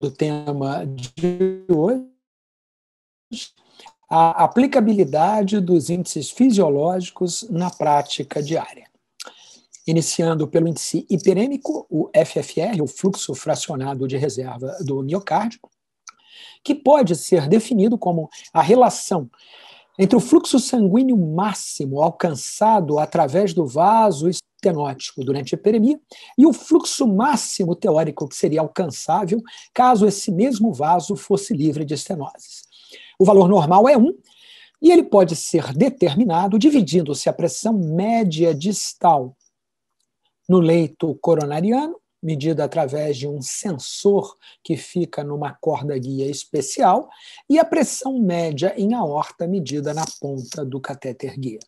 do tema de hoje, a aplicabilidade dos índices fisiológicos na prática diária. Iniciando pelo índice hiperêmico, o FFR, o fluxo fracionado de reserva do miocárdio, que pode ser definido como a relação entre o fluxo sanguíneo máximo alcançado através do vaso estenótico durante a hiperemia e o fluxo máximo teórico que seria alcançável caso esse mesmo vaso fosse livre de estenoses. O valor normal é 1 e ele pode ser determinado dividindo-se a pressão média distal no leito coronariano medida através de um sensor que fica numa corda guia especial, e a pressão média em aorta medida na ponta do catéter guia.